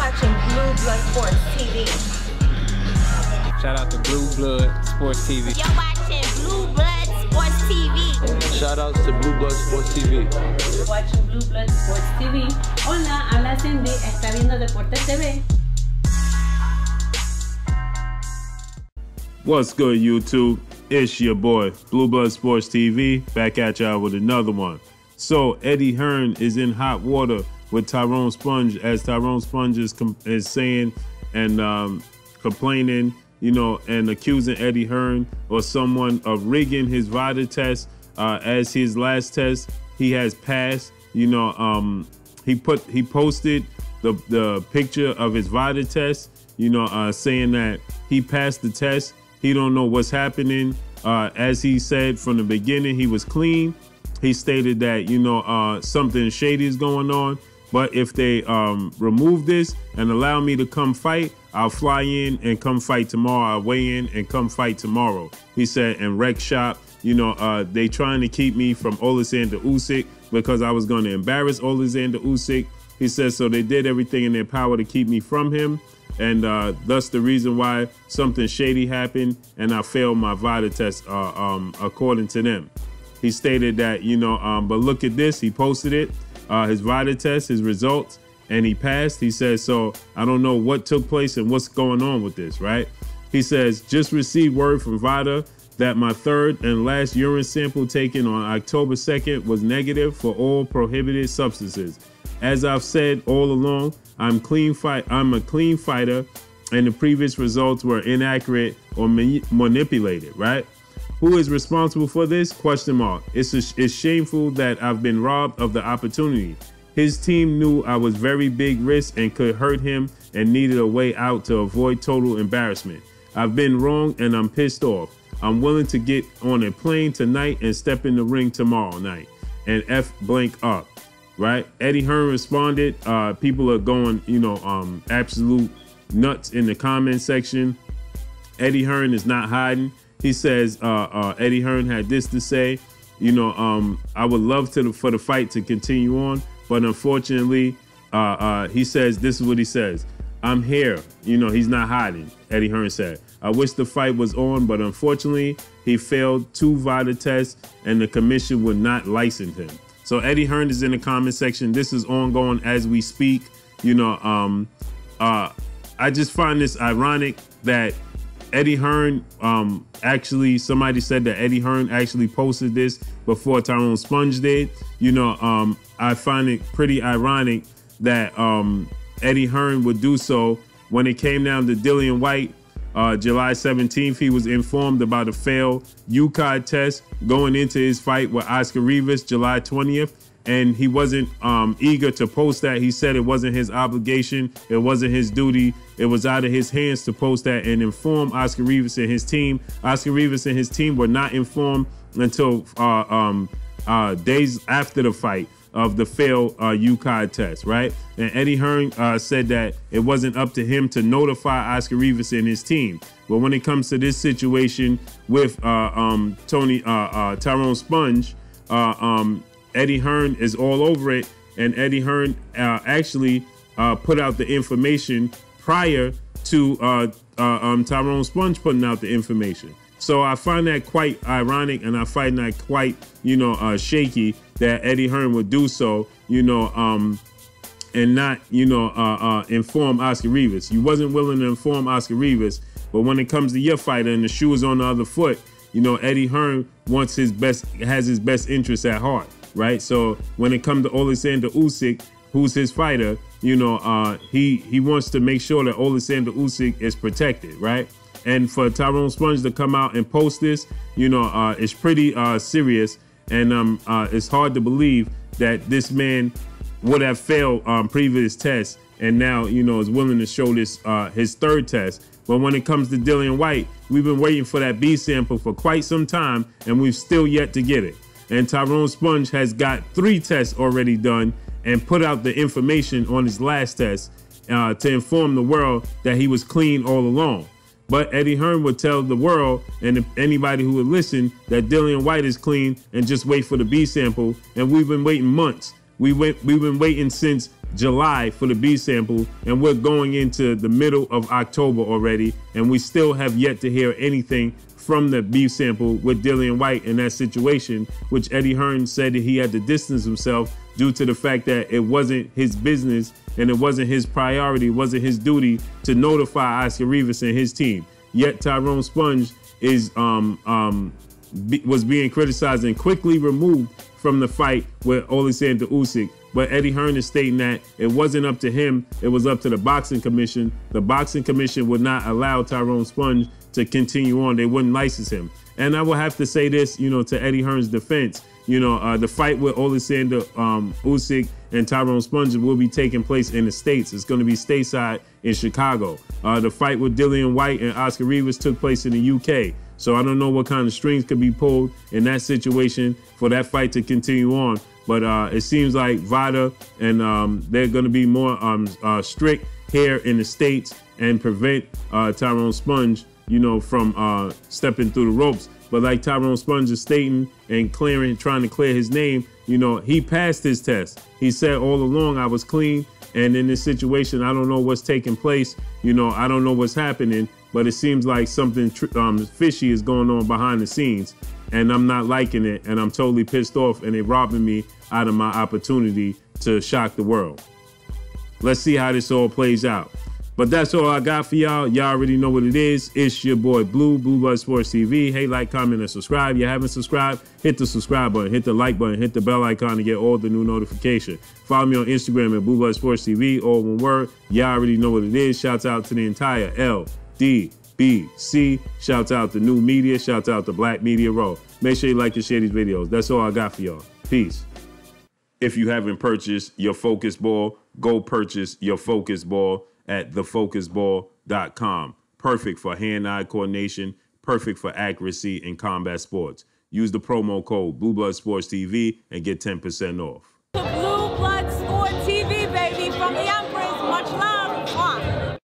watching Blue Blood Sports TV. Shout out to Blue Blood Sports TV. You're watching Blue Blood Sports TV. Shout outs to Blue Blood Sports TV. You're Watching Blue Blood Sports TV. Hola, habla Cindy, está viendo Deportes TV. What's good, YouTube? It's your boy, Blue Blood Sports TV, back at y'all with another one. So, Eddie Hearn is in hot water with Tyrone Spong, as Tyrone Spong is, is saying and um, complaining, you know, and accusing Eddie Hearn or someone of rigging his VADA test. Uh, as his last test, he has passed. You know, um, he put he posted the the picture of his VADA test. You know, uh, saying that he passed the test he don't know what's happening. Uh, as he said from the beginning, he was clean. He stated that you know uh, something shady is going on. But if they um, remove this and allow me to come fight, I'll fly in and come fight tomorrow. I'll weigh in and come fight tomorrow. He said, and rec shop, you know, uh, they trying to keep me from Alexander Usyk because I was going to embarrass Alexander Usyk. He says, so they did everything in their power to keep me from him and uh, thus the reason why something shady happened and I failed my VADA test, uh, um, according to them. He stated that, you know, um, but look at this. He posted it, uh, his VADA test, his results, and he passed. He says, so I don't know what took place and what's going on with this, right? He says, just received word from VADA that my third and last urine sample taken on October 2nd was negative for all prohibited substances. As I've said all along, I'm clean fight. I'm a clean fighter, and the previous results were inaccurate or manipulated. Right? Who is responsible for this? Question mark. It's a, it's shameful that I've been robbed of the opportunity. His team knew I was very big risk and could hurt him and needed a way out to avoid total embarrassment. I've been wrong and I'm pissed off. I'm willing to get on a plane tonight and step in the ring tomorrow night and F blank up right? Eddie Hearn responded. Uh, people are going, you know, um, absolute nuts in the comment section. Eddie Hearn is not hiding. He says uh, uh, Eddie Hearn had this to say. You know, um, I would love to for the fight to continue on, but unfortunately, uh, uh, he says this is what he says. I'm here. You know, he's not hiding. Eddie Hearn said. I wish the fight was on, but unfortunately, he failed two VADA tests, and the commission would not license him. So Eddie Hearn is in the comment section. This is ongoing as we speak. You know, um, uh, I just find this ironic that Eddie Hearn um, actually somebody said that Eddie Hearn actually posted this before Tyrone Spong did. You know, um, I find it pretty ironic that um, Eddie Hearn would do so when it came down to Dillian Whyte. uh, July 17th, he was informed about a failed UKAD test going into his fight with Oscar Rivas July 20th. And he wasn't um, eager to post that. He said it wasn't his obligation. It wasn't his duty. It was out of his hands to post that and inform Oscar Rivas and his team. Oscar Rivas and his team were not informed until uh, um, uh, days after the fight of the failed uh, UKAD test, right? And Eddie Hearn uh, said that it wasn't up to him to notify Oscar Rivas and his team. But when it comes to this situation with uh, um, Tony uh, uh, Tyrone Spong, uh, um, Eddie Hearn is all over it, and Eddie Hearn actually put out the information prior to um, Tyrone Spong putting out the information. So I find that quite ironic, and I find that quite, you know, shaky that Eddie Hearn would do so, you know, um, and not, you know, uh, uh, inform Oscar Rivas. You wasn't willing to inform Oscar Rivas, but when it comes to your fighter and the shoe is on the other foot, you know, Eddie Hearn wants his best, has his best interests at heart, right? So when it comes to Alexander Usyk, who's his fighter, you know, uh, he he wants to make sure that Alexander Usyk is protected, right? And for Tyrone Spong to come out and post this, you know, uh, it's pretty uh, serious and um, uh, it's hard to believe that this man would have failed um, previous tests and now, you know, is willing to show this uh, his third test. But when it comes to Dillian Whyte, we've been waiting for that B sample for quite some time and we've still yet to get it. And Tyrone Spong has got three tests already done and put out the information on his last test uh, to inform the world that he was clean all along. But Eddie Hearn would tell the world and anybody who would listen that Dillian Whyte is clean and just wait for the B sample. And we've been waiting months. We went, we've been waiting since July for the B sample, and we're going into the middle of October already, and we still have yet to hear anything from the B sample with Dillian Whyte in that situation, which Eddie Hearn said that he had to distance himself due to the fact that it wasn't his business and it wasn't his priority, it wasn't his duty to notify Oscar Rivas and his team. Yet Tyrone Spong is um, um, be, was being criticized and quickly removed from the fight with Oleksandr Usyk. But Eddie Hearn is stating that it wasn't up to him; it was up to the boxing commission. The boxing commission would not allow Tyrone Spong to continue on. They wouldn't license him. And I will have to say this, you know, to Eddie Hearn's defense, you know, uh, the fight with Oleksandr um, Usyk and Tyrone Spong will be taking place in the States. It's going to be stateside in Chicago. Uh, the fight with Dillian Whyte and Oscar Rivas took place in the UK. So I don't know what kind of strings could be pulled in that situation for that fight to continue on. But uh, it seems like VADA and um, they're going to be more um, uh, strict here in the States and prevent uh, Tyrone Spong you know, from uh, stepping through the ropes. But like Tyrone Spong is stating and clearing, trying to clear his name, you know, he passed his test. He said all along I was clean. And in this situation, I don't know what's taking place. You know, I don't know what's happening, but it seems like something um, fishy is going on behind the scenes. And I'm not liking it. And I'm totally pissed off. And they're robbing me out of my opportunity to shock the world. Let's see how this all plays out. But that's all I got for y'all. Y'all already know what it is. It's your boy Blue, Blue Blood Sports TV. Hey, like, comment, and subscribe. If You haven't subscribed? Hit the subscribe button, hit the like button, hit the bell icon to get all the new notification. Follow me on Instagram at Blue Blood Sports TV, all one word. Y'all already know what it is. Shouts out to the entire LDBC. Shouts out to new media. Shouts out to Black Media Row. Make sure you like and share these videos. That's all I got for y'all. Peace. If you haven't purchased your focus ball, go purchase your focus ball at thefocusball.com. Perfect for hand-eye coordination, perfect for accuracy in combat sports. Use the promo code Blue Blood Sports TV and get 10% off.